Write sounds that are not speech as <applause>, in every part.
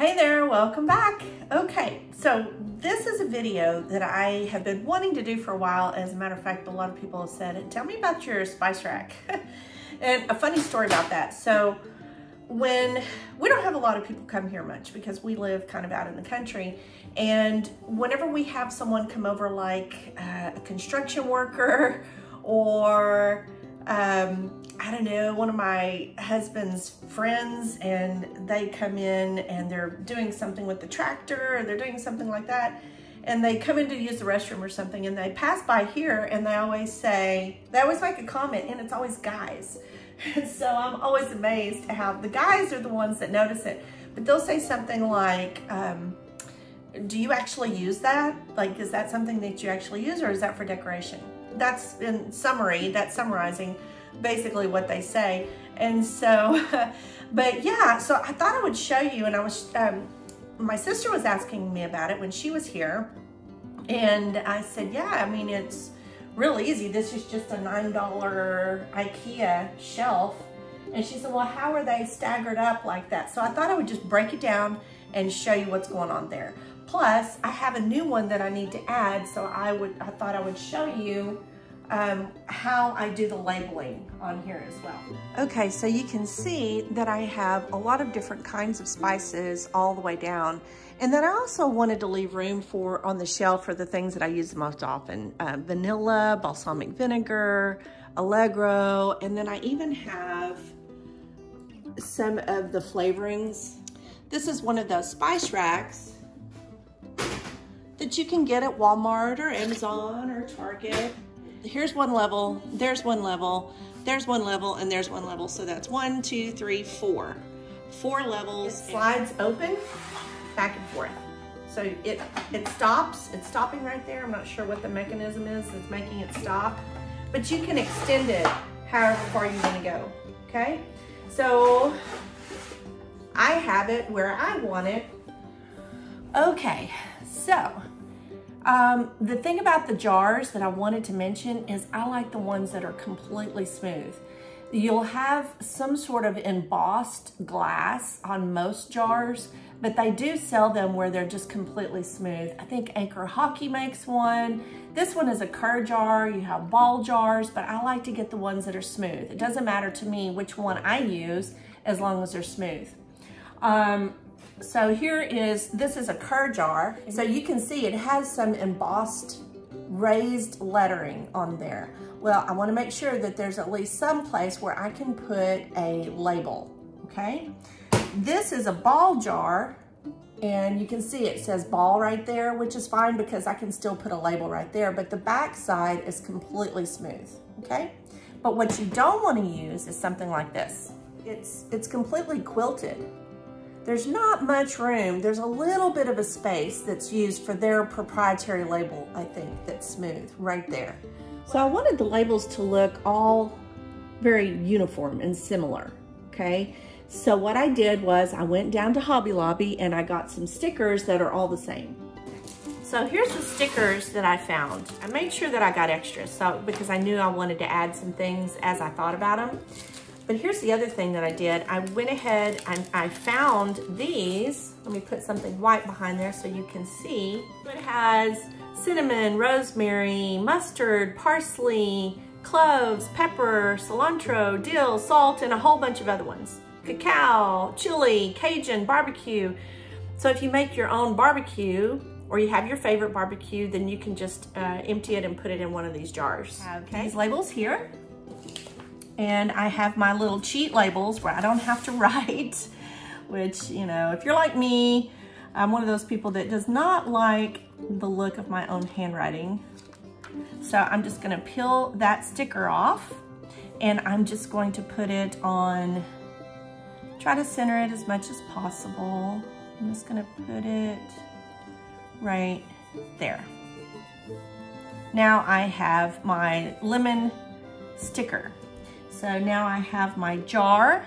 Hey there, welcome back. Okay, so this is a video that I have been wanting to do for a while. As a matter of fact, a lot of people have said, tell me about your spice rack. <laughs> and a funny story about that. So when we don't have a lot of people come here much because we live kind of out in the country and whenever we have someone come over like uh, a construction worker <laughs> or um, I don't know, one of my husband's friends and they come in and they're doing something with the tractor or they're doing something like that. And they come in to use the restroom or something and they pass by here and they always say, they always make a comment and it's always guys. And <laughs> so I'm always amazed how the guys are the ones that notice it. But they'll say something like, um, do you actually use that? Like, is that something that you actually use or is that for decoration? That's in summary, that's summarizing basically what they say. And so, <laughs> but yeah, so I thought I would show you and I was, um, my sister was asking me about it when she was here. And I said, yeah, I mean, it's real easy. This is just a $9 Ikea shelf. And she said, well, how are they staggered up like that? So I thought I would just break it down and show you what's going on there. Plus, I have a new one that I need to add, so I would I thought I would show you um, how I do the labeling on here as well. Okay, so you can see that I have a lot of different kinds of spices all the way down. And then I also wanted to leave room for on the shelf for the things that I use the most often. Uh, vanilla, balsamic vinegar, Allegro, and then I even have some of the flavorings. This is one of those spice racks that you can get at Walmart or Amazon or Target here's one level, there's one level, there's one level, and there's one level. So that's one, two, three, four. Four levels. It slides open, back and forth. So it, it stops, it's stopping right there. I'm not sure what the mechanism is that's making it stop, but you can extend it however far you wanna go, okay? So I have it where I want it. Okay, so um, the thing about the jars that I wanted to mention is I like the ones that are completely smooth. You'll have some sort of embossed glass on most jars, but they do sell them where they're just completely smooth. I think Anchor Hocking makes one. This one is a Kerr jar, you have ball jars, but I like to get the ones that are smooth. It doesn't matter to me which one I use as long as they're smooth. Um, so here is, this is a Kerr jar. So you can see it has some embossed raised lettering on there. Well, I wanna make sure that there's at least some place where I can put a label, okay? This is a ball jar and you can see it says ball right there, which is fine because I can still put a label right there, but the back side is completely smooth, okay? But what you don't wanna use is something like this. It's, it's completely quilted. There's not much room. There's a little bit of a space that's used for their proprietary label, I think, that's smooth right there. So I wanted the labels to look all very uniform and similar, okay? So what I did was I went down to Hobby Lobby and I got some stickers that are all the same. So here's the stickers that I found. I made sure that I got extras so because I knew I wanted to add some things as I thought about them. But here's the other thing that I did. I went ahead and I found these. Let me put something white behind there so you can see. It has cinnamon, rosemary, mustard, parsley, cloves, pepper, cilantro, dill, salt, and a whole bunch of other ones. Cacao, chili, Cajun, barbecue. So if you make your own barbecue, or you have your favorite barbecue, then you can just uh, empty it and put it in one of these jars. Okay. These labels here and I have my little cheat labels where I don't have to <laughs> write, which, you know, if you're like me, I'm one of those people that does not like the look of my own handwriting. So I'm just gonna peel that sticker off and I'm just going to put it on, try to center it as much as possible. I'm just gonna put it right there. Now I have my lemon sticker. So now I have my jar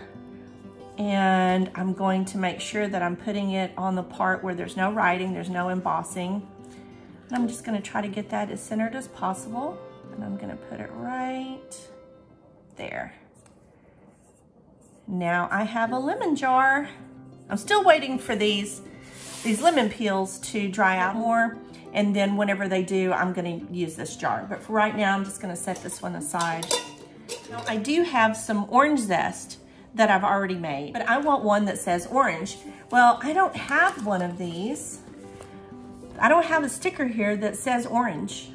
and I'm going to make sure that I'm putting it on the part where there's no writing, there's no embossing. And I'm just gonna try to get that as centered as possible. And I'm gonna put it right there. Now I have a lemon jar I'm still waiting for these, these lemon peels to dry out more. And then whenever they do, I'm gonna use this jar. But for right now, I'm just gonna set this one aside. Now, I do have some orange zest that I've already made, but I want one that says orange. Well, I don't have one of these. I don't have a sticker here that says orange.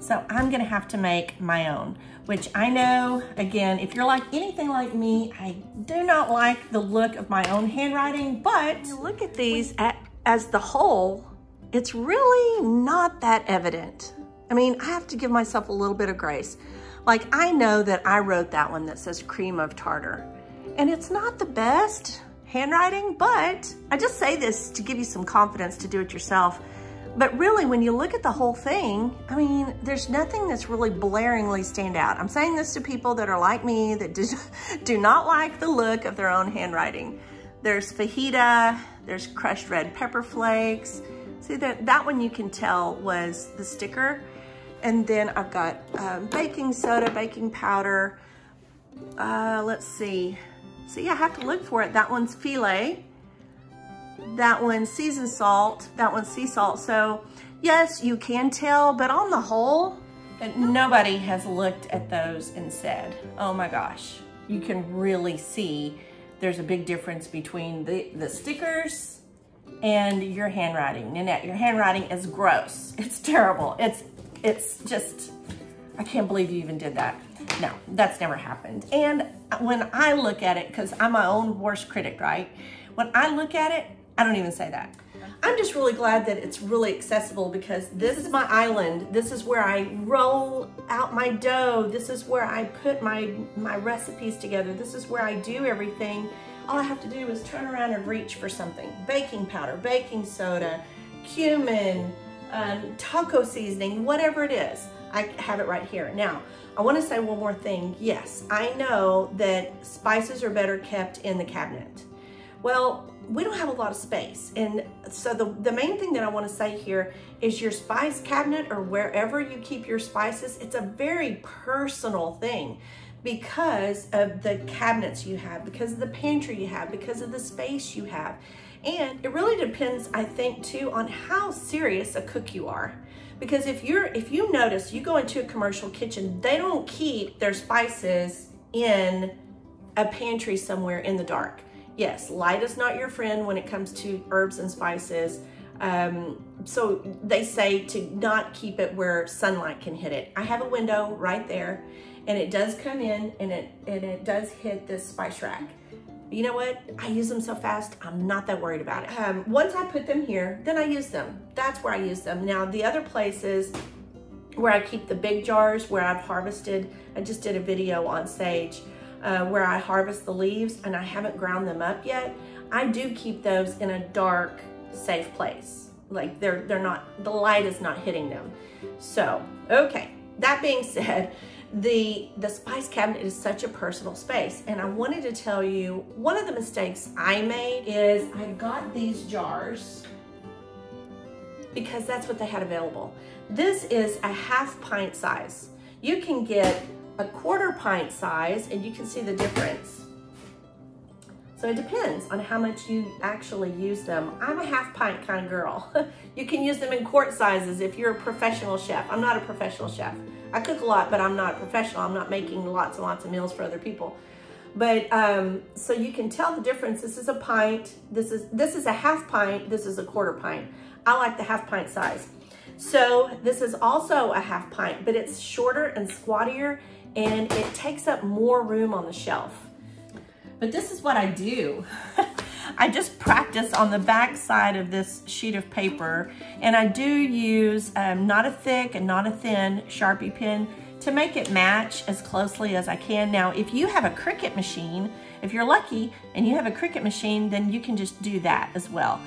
So I'm gonna have to make my own, which I know, again, if you're like anything like me, I do not like the look of my own handwriting, but look at these at, as the whole, it's really not that evident. I mean, I have to give myself a little bit of grace. Like I know that I wrote that one that says cream of tartar and it's not the best handwriting, but I just say this to give you some confidence to do it yourself. But really, when you look at the whole thing, I mean, there's nothing that's really blaringly stand out. I'm saying this to people that are like me, that do, <laughs> do not like the look of their own handwriting. There's fajita, there's crushed red pepper flakes. See, that, that one you can tell was the sticker. And then I've got um, baking soda, baking powder. Uh, let's see. See, I have to look for it. That one's filet. That one's seasoned salt. That one's sea salt. So yes, you can tell, but on the whole, nobody has looked at those and said, oh my gosh, you can really see there's a big difference between the, the stickers and your handwriting. Nannette, your handwriting is gross. It's terrible. It's it's just, I can't believe you even did that. No, that's never happened. And when I look at it, because I'm my own worst critic, right? When I look at it, I don't even say that. I'm just really glad that it's really accessible because this is my island. This is where I roll out my dough. This is where I put my, my recipes together. This is where I do everything. All I have to do is turn around and reach for something. Baking powder, baking soda, cumin, um, taco seasoning, whatever it is. I have it right here. Now, I wanna say one more thing. Yes, I know that spices are better kept in the cabinet. Well, we don't have a lot of space. And so the, the main thing that I wanna say here is your spice cabinet or wherever you keep your spices, it's a very personal thing because of the cabinets you have, because of the pantry you have, because of the space you have. And it really depends, I think, too, on how serious a cook you are. Because if you're if you notice you go into a commercial kitchen, they don't keep their spices in a pantry somewhere in the dark. Yes, light is not your friend when it comes to herbs and spices. Um, so they say to not keep it where sunlight can hit it. I have a window right there and it does come in and it, and it does hit this spice rack you know what? I use them so fast, I'm not that worried about it. Um, once I put them here, then I use them. That's where I use them. Now, the other places where I keep the big jars where I've harvested, I just did a video on sage uh, where I harvest the leaves and I haven't ground them up yet. I do keep those in a dark, safe place. Like they're, they're not, the light is not hitting them. So, okay, that being <laughs> said, the, the spice cabinet is such a personal space. And I wanted to tell you, one of the mistakes I made is I got these jars because that's what they had available. This is a half pint size. You can get a quarter pint size and you can see the difference. So it depends on how much you actually use them. I'm a half pint kind of girl. <laughs> you can use them in quart sizes if you're a professional chef. I'm not a professional chef. I cook a lot, but I'm not a professional. I'm not making lots and lots of meals for other people. But um, so you can tell the difference. This is a pint. This is this is a half pint. This is a quarter pint. I like the half pint size. So this is also a half pint, but it's shorter and squattier and it takes up more room on the shelf. But this is what I do. <laughs> I just practice on the back side of this sheet of paper and I do use um, not a thick and not a thin Sharpie pen to make it match as closely as I can. Now, if you have a Cricut machine, if you're lucky and you have a Cricut machine, then you can just do that as well.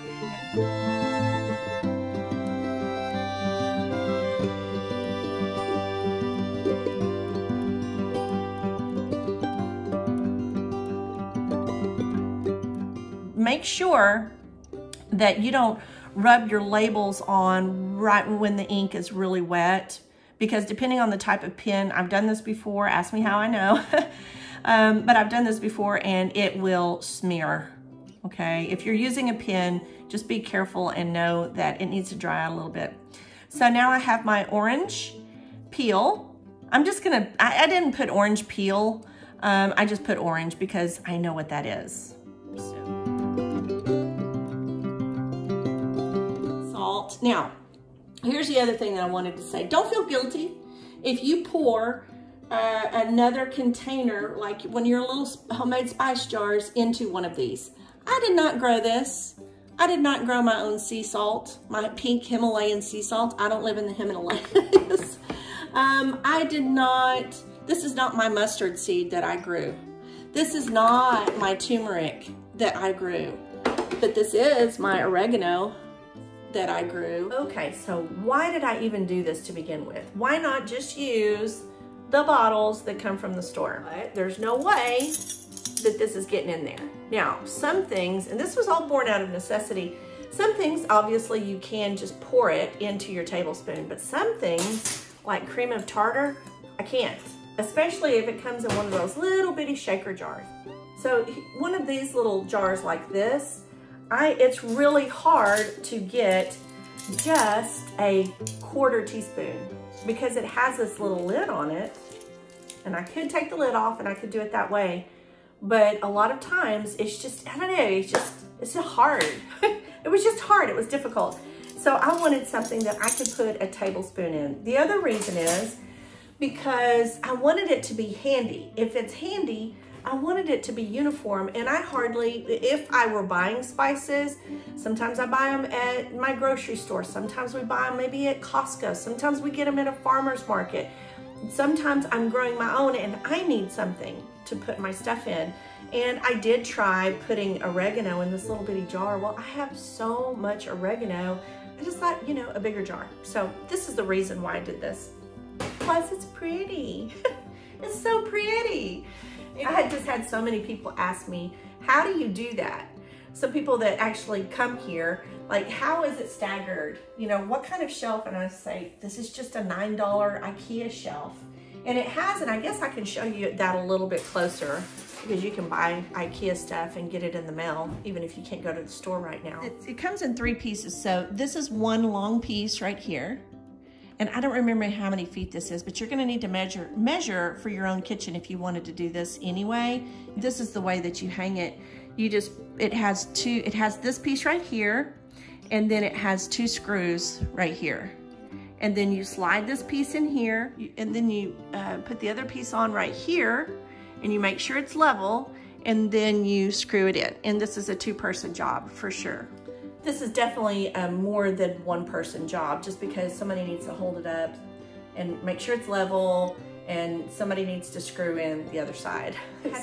Make sure that you don't rub your labels on right when the ink is really wet because depending on the type of pen, I've done this before, ask me how I know, <laughs> um, but I've done this before and it will smear okay? If you're using a pen, just be careful and know that it needs to dry out a little bit. So now I have my orange peel. I'm just gonna, I, I didn't put orange peel. Um, I just put orange because I know what that is. Salt. Now, here's the other thing that I wanted to say. Don't feel guilty if you pour uh, another container, like one of your little homemade spice jars, into one of these. I did not grow this. I did not grow my own sea salt, my pink Himalayan sea salt. I don't live in the Himalayas. <laughs> um, I did not, this is not my mustard seed that I grew. This is not my turmeric that I grew, but this is my oregano that I grew. Okay, so why did I even do this to begin with? Why not just use the bottles that come from the store? But there's no way that this is getting in there. Now, some things, and this was all born out of necessity, some things, obviously, you can just pour it into your tablespoon, but some things, like cream of tartar, I can't, especially if it comes in one of those little bitty shaker jars. So one of these little jars like this, I it's really hard to get just a quarter teaspoon because it has this little lid on it. And I could take the lid off and I could do it that way. But a lot of times it's just, I don't know, it's just, it's hard. <laughs> it was just hard, it was difficult. So I wanted something that I could put a tablespoon in. The other reason is because I wanted it to be handy. If it's handy, I wanted it to be uniform and I hardly, if I were buying spices, sometimes I buy them at my grocery store. Sometimes we buy them maybe at Costco. Sometimes we get them at a farmer's market. Sometimes I'm growing my own and I need something to put my stuff in. And I did try putting oregano in this little bitty jar. Well, I have so much oregano. I just thought, you know, a bigger jar. So this is the reason why I did this. Plus it's pretty. <laughs> it's so pretty. I had just had so many people ask me, how do you do that? Some people that actually come here, like how is it staggered? You know, what kind of shelf? And I say, this is just a $9 Ikea shelf. And it has, and I guess I can show you that a little bit closer because you can buy Ikea stuff and get it in the mail, even if you can't go to the store right now. It, it comes in three pieces. So this is one long piece right here. And I don't remember how many feet this is, but you're gonna need to measure, measure for your own kitchen if you wanted to do this anyway. This is the way that you hang it. You just, it has two, it has this piece right here, and then it has two screws right here. And then you slide this piece in here, and then you uh, put the other piece on right here, and you make sure it's level, and then you screw it in. And this is a two-person job for sure. This is definitely a more than one person job just because somebody needs to hold it up and make sure it's level and somebody needs to screw in the other side.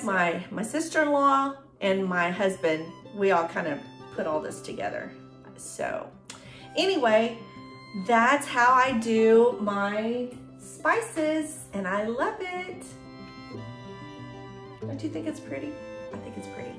my, my sister-in-law and my husband, we all kind of put all this together. So anyway, that's how I do my spices and I love it. Don't you think it's pretty? I think it's pretty.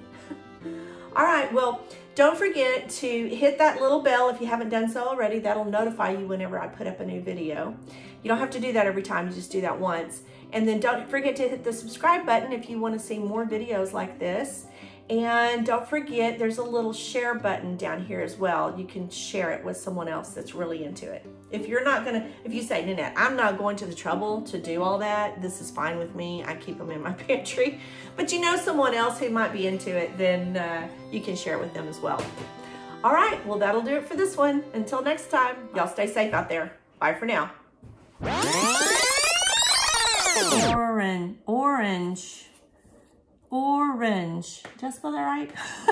All right, well, don't forget to hit that little bell if you haven't done so already. That'll notify you whenever I put up a new video. You don't have to do that every time, you just do that once. And then don't forget to hit the subscribe button if you wanna see more videos like this. And don't forget, there's a little share button down here as well. You can share it with someone else that's really into it. If you're not gonna, if you say, Nannette, I'm not going to the trouble to do all that, this is fine with me. I keep them in my <laughs> pantry. But you know someone else who might be into it, then uh, you can share it with them as well. All right, well, that'll do it for this one. Until next time, y'all stay safe out there. Bye for now. Orange, orange orange. Did I spell that right? <laughs>